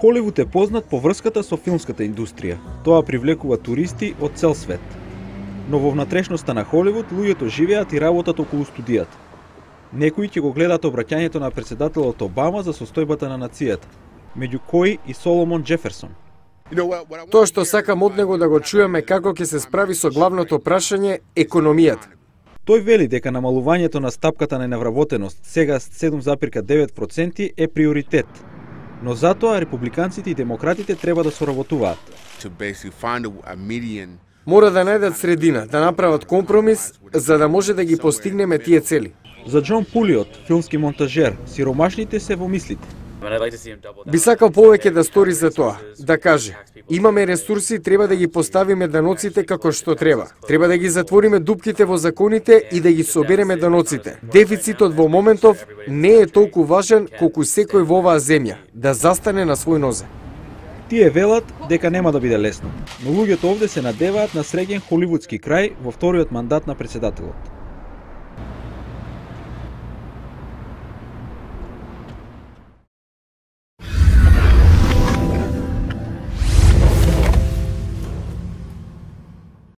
Холивуд е познат по врската со филмската индустрија. Тоа привлекува туристи од цел свет. Но во внатрешноста на Холивуд луѓето живеат и работат околу студијата. Некои ќе го гледаат обраќањето на председателот Обама за состојбата на нацијата, меѓу кои и Соломон Джеферсон. Тоа што сакам од него да го чуеме како ќе се справи со главното прашање економијата. Тој вели дека намалувањето на стапката на невработеност сега 7,9% е приоритет, но затоа републиканците и демократите треба да соработуваат. Мора да најдат средина, да направат компромис за да може да ги постигнеме тие цели. За Џон Пулиот, филмски монтажер, сиромашните се во мислите. Би сакал повеќе да стори за тоа, да каже, имаме ресурси, треба да ги поставиме даноците како што треба. Треба да ги затвориме дупките во законите и да ги собереме даноците. Дефицитот во моментов не е толку важен колку секој во оваа земја, да застане на свој нозе. Тие велат дека нема да биде лесно, но луѓето овде се надеваат на среќен холивудски крај во вториот мандат на председателот.